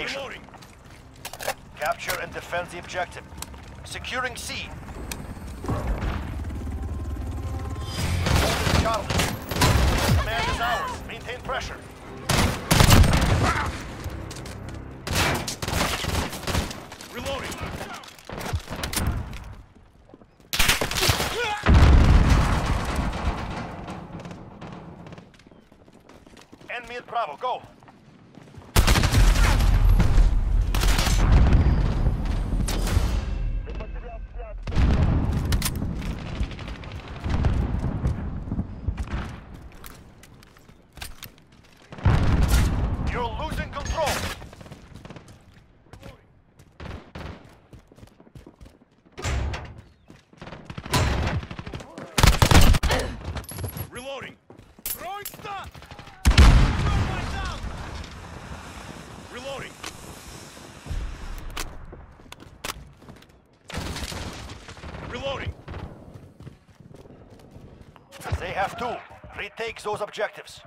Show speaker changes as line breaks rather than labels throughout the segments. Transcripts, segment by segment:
nation. Capture and defend the objective. Securing C. Charlie. Command is ours. Maintain pressure.
Reloading.
Enemy at Bravo. Go. You're losing control.
Reloading. Throwing stuff. Throw my down. Reloading. Reloading.
They have to Retake those objectives.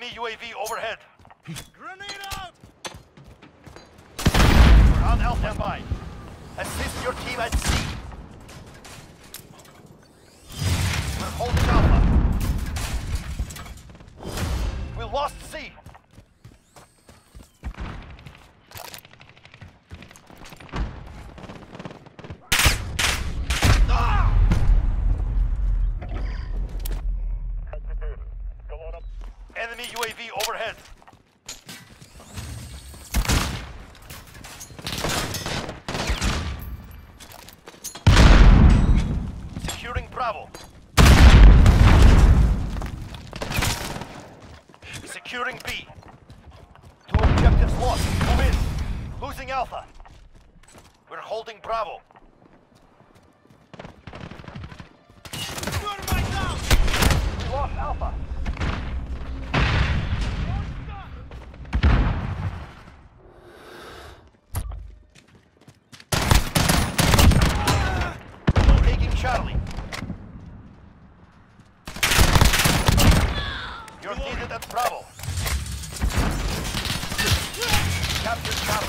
Enemy UAV overhead.
Grenade out.
We're on Alpha by. Assist your team at C. We're holding Alpha. We lost C. Enemy UAV overhead. Securing Securing B. Two objectives lost. Move in. Losing Alpha. We're holding Bravo. Lost Alpha. Taking Charlie. You're needed at Bravo. Capture Charlie.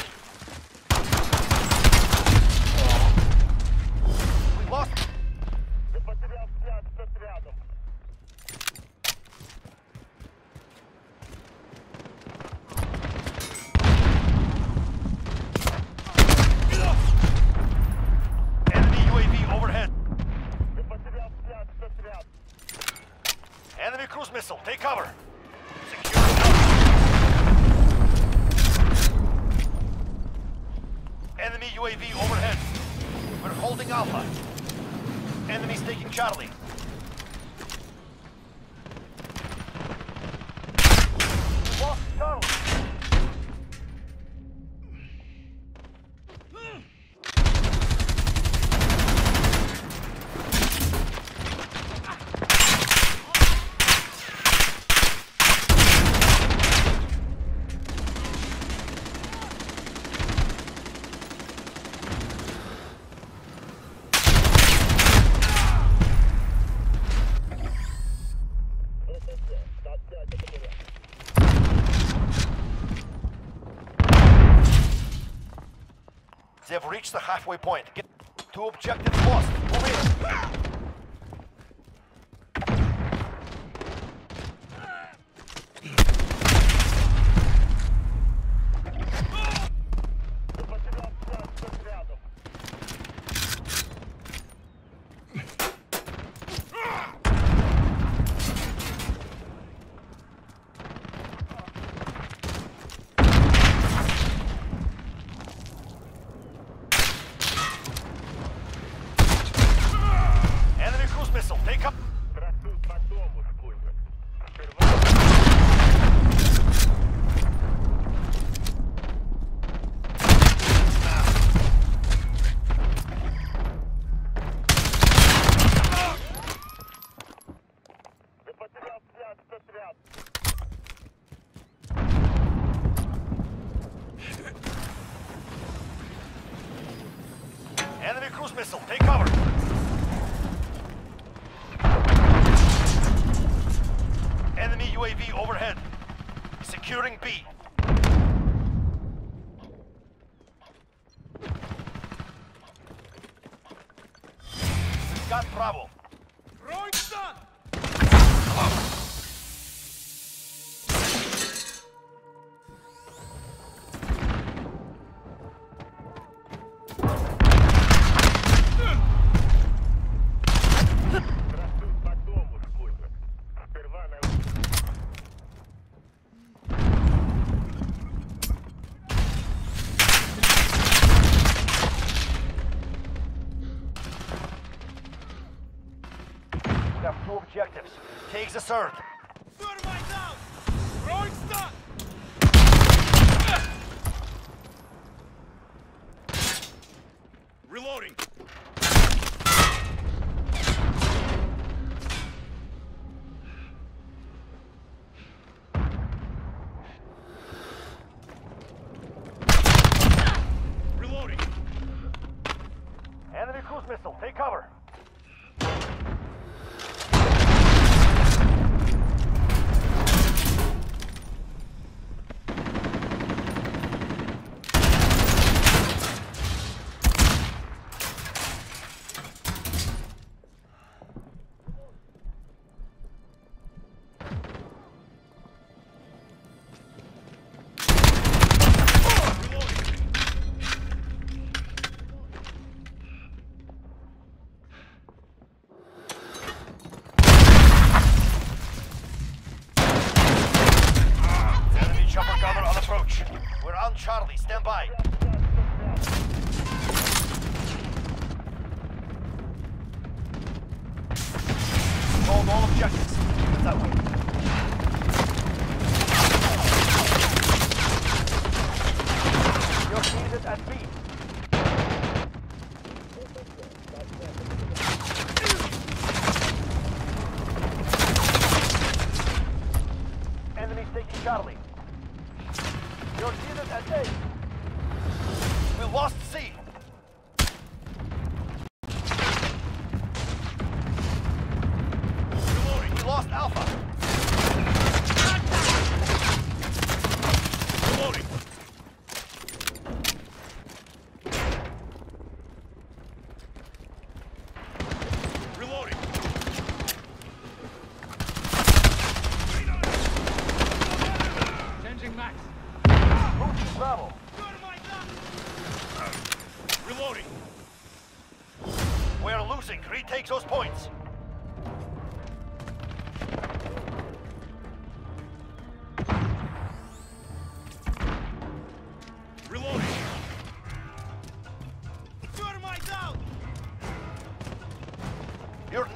Enemy cruise missile. Take cover. Secure Alpha. Enemy UAV overhead. We're holding Alpha. Enemy's taking Charlie. We Lost Charlie. They've reached the halfway point. Get two objectives lost. Move in. UAV overhead. Securing B. We've got Bravo. Have two objectives. Take the third. Charlie, stand by.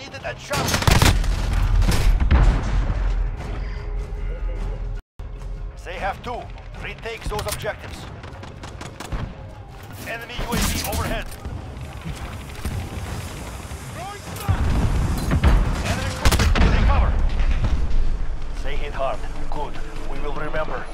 Needed at Charlie. They have two. Retake those objectives. Enemy UAV overhead. Enemy cover. They hit hard. Good. We will remember.